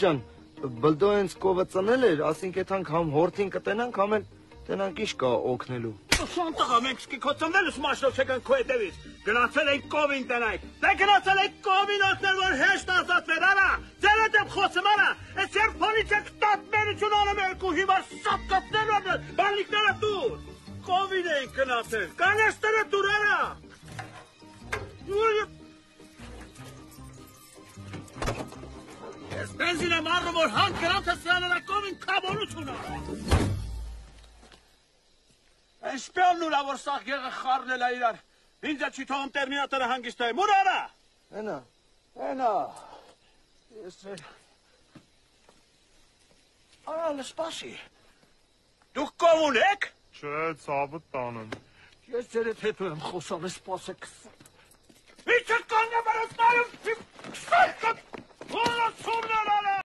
Ջան, բլդո հենց կովը ծնել էր, ասինք եթանք համ հորթին կտենանք, համ էլ տենանք ինչ կա օգնելու։ Շան տղա, մենք սկի քո ծնվելուց մաշնով չեկան քո հետևից։ Գնացել ենք կովին տնայք։ Դե գնացել ենք կովին օգնել, որ հեշտ ազատվեր, արա։ Ձեր հետև խոսում արա։ Այս երբ փոլիցիա կտատ մերություն անում երկու հիմա սապ կապներ առնել, բանիկները դուր։ Կովին ենք գնացել։ Կանեստերը դուր արա։ բենզին եմ առնում, որ հանք գրանցը սրանելակովին կաբոնություն առա։ Այսպյանն ուրա, որ սաղ գեղը խարնել է իրար։ Ինձ է չի թողում տերմինատորը հանգիստայ։ Մուր արա։ Հենա, Հենա։ Ես էլ։ Արա, լսպասի։ Դուք կոմուն եք։ Չէ, ցավը տանեմ։ Ես ձեր հետ հետո եմ խոսալ, սպասեք։ Ինչ կանգնեմ, արած նայում, քսարկը,